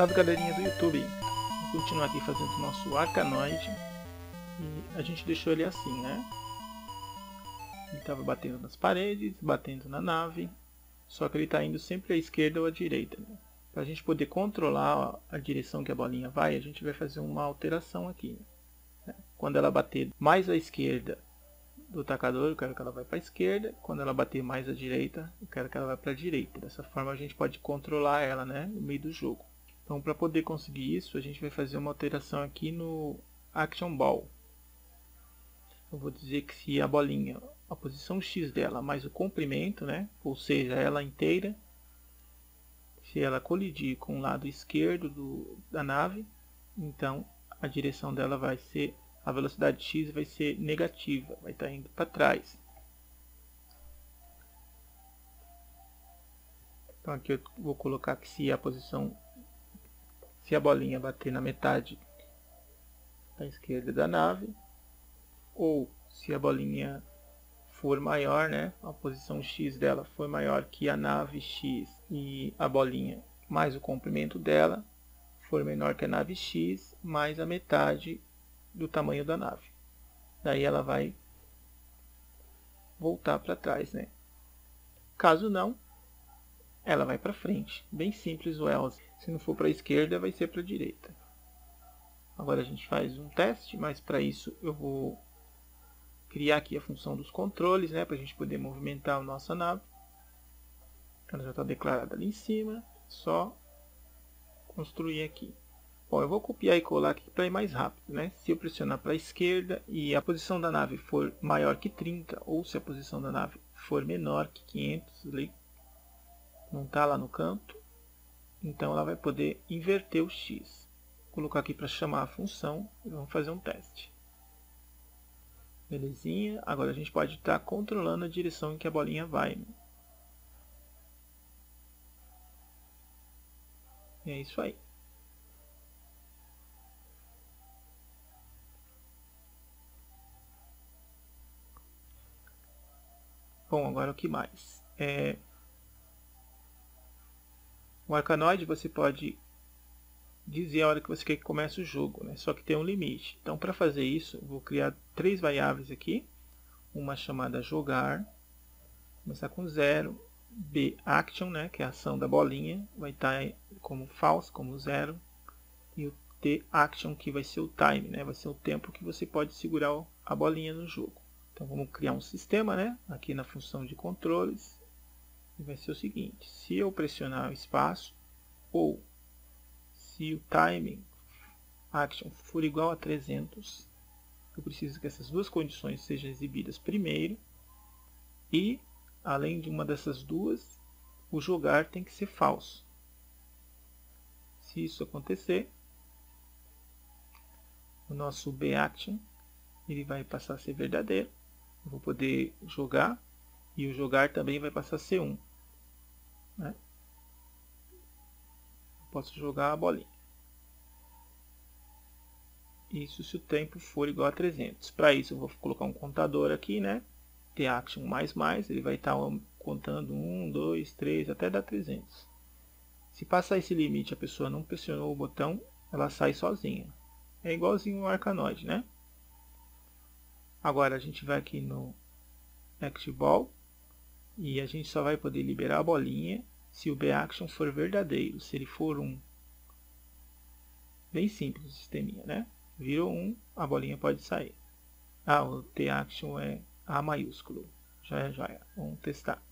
Salve galerinha do YouTube! Vamos continuar aqui fazendo o nosso arcanoide. E a gente deixou ele assim, né? Ele estava batendo nas paredes, batendo na nave. Só que ele está indo sempre à esquerda ou à direita. Né? Para a gente poder controlar a direção que a bolinha vai, a gente vai fazer uma alteração aqui. Né? Quando ela bater mais à esquerda do tacador, eu quero que ela vá para a esquerda. Quando ela bater mais à direita, eu quero que ela vá para a direita. Dessa forma a gente pode controlar ela né, no meio do jogo. Então para poder conseguir isso, a gente vai fazer uma alteração aqui no Action Ball. Eu vou dizer que se a bolinha, a posição X dela mais o comprimento, né, ou seja, ela inteira, se ela colidir com o lado esquerdo do, da nave, então a direção dela vai ser a velocidade x vai ser negativa, vai estar indo para trás. Então aqui eu vou colocar que se a posição, se a bolinha bater na metade da esquerda da nave, ou se a bolinha for maior, né, a posição x dela for maior que a nave x e a bolinha mais o comprimento dela for menor que a nave x mais a metade do tamanho da nave. Daí ela vai voltar para trás, né? Caso não, ela vai para frente. Bem simples o else. Se não for para a esquerda, vai ser para a direita. Agora a gente faz um teste, mas para isso eu vou criar aqui a função dos controles, né? Para a gente poder movimentar a nossa nave. Ela já está declarada ali em cima. Só construir aqui. Bom, eu vou copiar e colar aqui para ir mais rápido, né? Se eu pressionar para a esquerda e a posição da nave for maior que 30, ou se a posição da nave for menor que 500, ali, não está lá no canto, então ela vai poder inverter o x. Vou colocar aqui para chamar a função e vamos fazer um teste. Belezinha, agora a gente pode estar tá controlando a direção em que a bolinha vai. Né? É isso aí. Bom, agora o que mais? É... O arcanoide você pode dizer a hora que você quer que comece o jogo, né? só que tem um limite. Então, para fazer isso, vou criar três variáveis aqui. Uma chamada jogar, começar com zero. B action, né, que é a ação da bolinha, vai estar como false, como zero. E o T action, que vai ser o time, né, vai ser o tempo que você pode segurar a bolinha no jogo. Então vamos criar um sistema, né? Aqui na função de controles. Vai ser o seguinte, se eu pressionar o espaço ou se o timing action for igual a 300, eu preciso que essas duas condições sejam exibidas primeiro e, além de uma dessas duas, o jogar tem que ser falso. Se isso acontecer, o nosso B-Action ele vai passar a ser verdadeiro eu vou poder jogar e o jogar também vai passar a ser 1. Né? Posso jogar a bolinha. Isso se o tempo for igual a 300. Para isso eu vou colocar um contador aqui, né? The action mais mais, ele vai estar tá contando 1, 2, 3, até dar 300. Se passar esse limite a pessoa não pressionou o botão, ela sai sozinha. É igualzinho o Arcanoid, né? Agora a gente vai aqui no Ball e a gente só vai poder liberar a bolinha se o B-Action for verdadeiro. Se ele for um, bem simples o sisteminha, né? Virou um, a bolinha pode sair. Ah, o T-Action é A maiúsculo. Já é, já é. Vamos testar.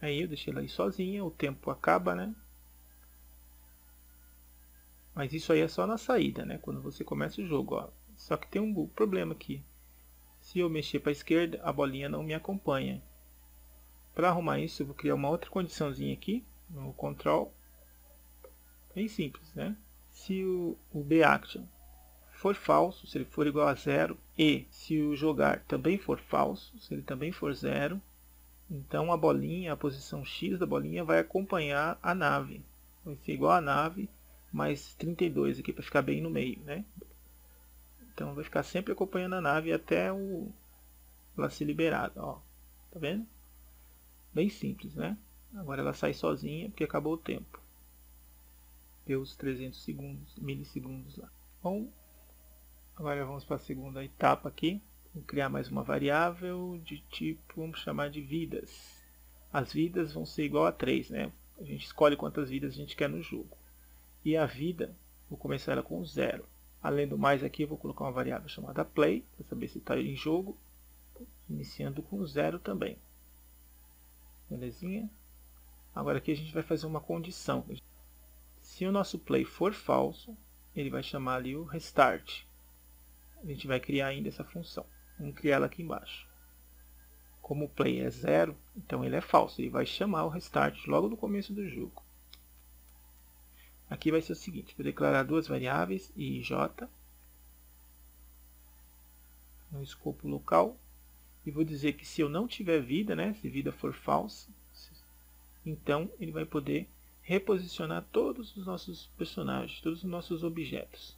Aí eu deixei ela aí sozinha, o tempo acaba, né? Mas isso aí é só na saída, né? Quando você começa o jogo, ó. Só que tem um problema aqui. Se eu mexer para a esquerda, a bolinha não me acompanha. Para arrumar isso, eu vou criar uma outra condiçãozinha aqui no control. Bem simples, né? Se o, o B-Action for falso, se ele for igual a zero, e se o jogar também for falso, se ele também for zero, então a bolinha, a posição X da bolinha vai acompanhar a nave. Vai ser igual a nave mais 32 aqui para ficar bem no meio, né? Então vai ficar sempre acompanhando a nave até o ela ser liberada, ó. Tá vendo? Bem simples, né? Agora ela sai sozinha porque acabou o tempo. Deu os 300 segundos, milissegundos lá. Bom, agora vamos para a segunda etapa aqui. Vou criar mais uma variável de tipo, vamos chamar de vidas. As vidas vão ser igual a 3, né? A gente escolhe quantas vidas a gente quer no jogo. E a vida, vou começar ela com 0. Além do mais aqui, eu vou colocar uma variável chamada play, para saber se está em jogo, iniciando com 0 também. Belezinha? Agora aqui a gente vai fazer uma condição. Se o nosso play for falso, ele vai chamar ali o restart. A gente vai criar ainda essa função. Vamos criar ela aqui embaixo. Como o play é zero, então ele é falso. Ele vai chamar o restart logo no começo do jogo. Aqui vai ser o seguinte, vou declarar duas variáveis, i e j, no escopo local, e vou dizer que se eu não tiver vida, né, se vida for falsa, então ele vai poder reposicionar todos os nossos personagens, todos os nossos objetos.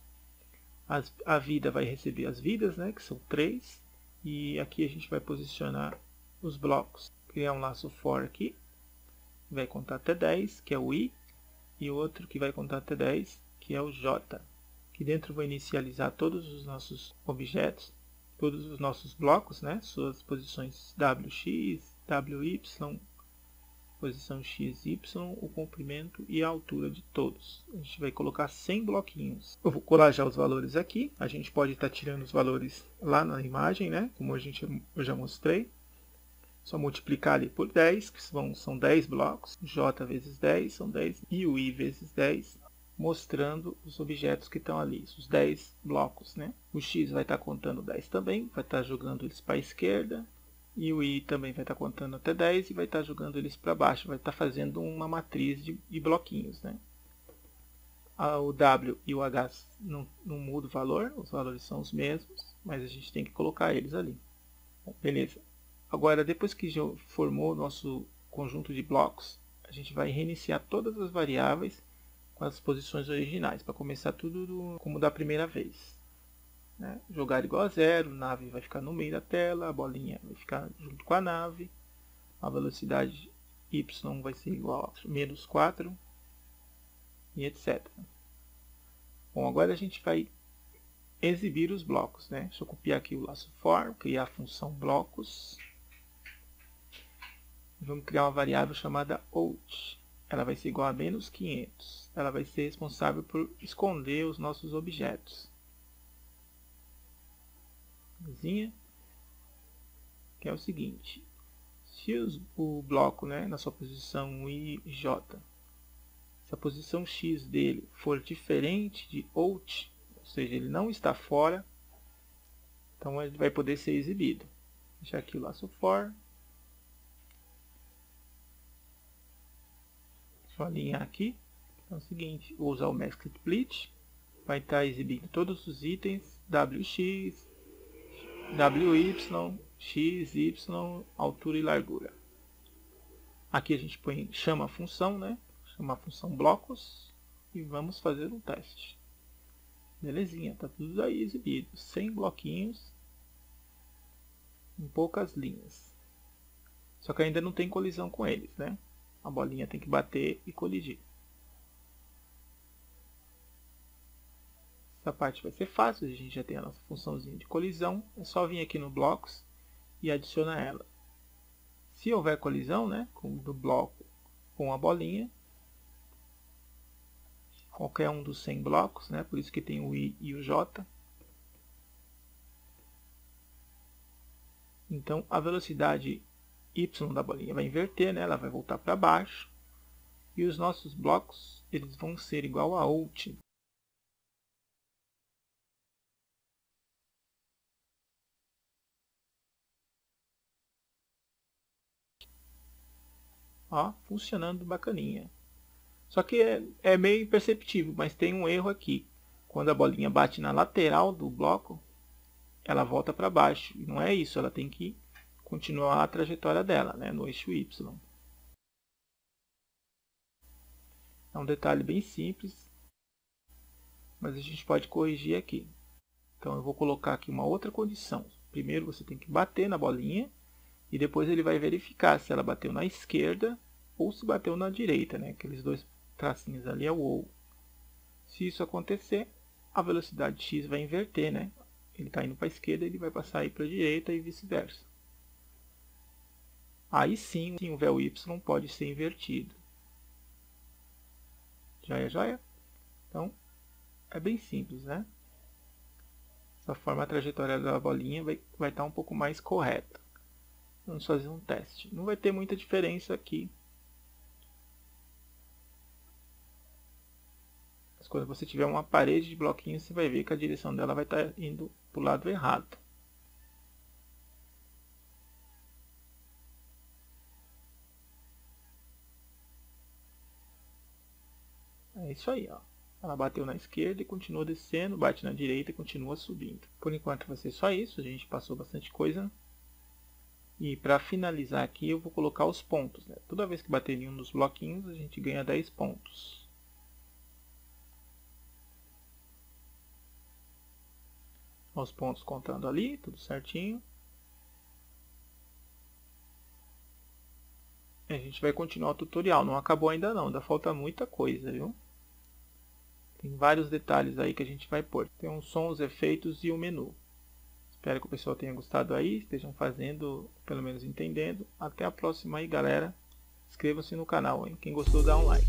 As, a vida vai receber as vidas, né, que são três, e aqui a gente vai posicionar os blocos. Criar um laço for aqui, vai contar até 10, que é o i, e outro que vai contar até 10, que é o j. Aqui dentro vou inicializar todos os nossos objetos, todos os nossos blocos, né, suas posições wx, wy, posição x, y, o comprimento e a altura de todos. A gente vai colocar 100 bloquinhos. Eu vou colar já os valores aqui. A gente pode estar tirando os valores lá na imagem, né? Como a gente, eu já mostrei. Só multiplicar ali por 10, que são, são 10 blocos. J vezes 10 são 10 e o I vezes 10, mostrando os objetos que estão ali, os 10 blocos. Né? O X vai estar contando 10 também, vai estar jogando eles para a esquerda. E o i também vai estar contando até 10 e vai estar jogando eles para baixo, vai estar fazendo uma matriz de, de bloquinhos. Né? o W e o H não, não muda o valor, os valores são os mesmos, mas a gente tem que colocar eles ali. Beleza. Agora, depois que já formou o nosso conjunto de blocos, a gente vai reiniciar todas as variáveis com as posições originais, para começar tudo do, como da primeira vez. Né? Jogar igual a zero, nave vai ficar no meio da tela, a bolinha vai ficar junto com a nave, a velocidade y vai ser igual a menos 4 e etc. Bom, agora a gente vai exibir os blocos. Né? Deixa eu copiar aqui o laço for, criar a função blocos. Vamos criar uma variável chamada out. Ela vai ser igual a menos 500. Ela vai ser responsável por esconder os nossos objetos que é o seguinte. Se os, o bloco né, na sua posição I J, se a posição X dele for diferente de out, ou seja, ele não está fora, então ele vai poder ser exibido. Deixar aqui o laço for. Eu alinhar aqui. Então é o seguinte, vou usar o Mask Split, vai estar exibindo todos os itens, WX, WY, X, Y, altura e largura. Aqui a gente põe, chama a função, né? Chama a função blocos e vamos fazer um teste. Belezinha, tá tudo aí exibido. 100 bloquinhos em poucas linhas. Só que ainda não tem colisão com eles, né? A bolinha tem que bater e colidir. Essa parte vai ser fácil, a gente já tem a nossa funçãozinha de colisão. É só vir aqui no blocos e adicionar ela. Se houver colisão, né, do bloco com a bolinha, qualquer um dos 100 blocos, né, por isso que tem o I e o J. Então, a velocidade y da bolinha vai inverter, né, ela vai voltar para baixo. E os nossos blocos eles vão ser igual a out, Ó, funcionando bacaninha. Só que é, é meio imperceptível, mas tem um erro aqui. Quando a bolinha bate na lateral do bloco, ela volta para baixo. E não é isso, ela tem que continuar a trajetória dela, né, no eixo Y. É um detalhe bem simples, mas a gente pode corrigir aqui. Então eu vou colocar aqui uma outra condição. Primeiro você tem que bater na bolinha E depois ele vai verificar se ela bateu na esquerda ou se bateu na direita, né? Aqueles dois tracinhos ali é o ou. Se isso acontecer, a velocidade x vai inverter, né? Ele está indo para a esquerda, ele vai passar aí para a direita e vice-versa. Aí sim, sim o véu y pode ser invertido. Joia, joia? Então, é bem simples, né? Dessa forma a trajetória da bolinha vai, vai estar um pouco mais correta. Vamos fazer um teste. Não vai ter muita diferença aqui. Mas quando você tiver uma parede de bloquinhos, você vai ver que a direção dela vai estar indo para o lado errado. É isso aí, ó. Ela bateu na esquerda e continua descendo, bate na direita e continua subindo. Por enquanto vai ser só isso, a gente passou bastante coisa. E para finalizar aqui eu vou colocar os pontos. Né? Toda vez que bater em um dos bloquinhos a gente ganha 10 pontos. Os pontos contando ali, tudo certinho. E a gente vai continuar o tutorial, não acabou ainda não, ainda falta muita coisa, viu? Tem vários detalhes aí que a gente vai pôr. Tem um som, os efeitos e o menu. Espero que o pessoal tenha gostado aí, estejam fazendo, pelo menos entendendo. Até a próxima aí, galera. Inscrevam-se no canal, hein? Quem gostou, dá um like.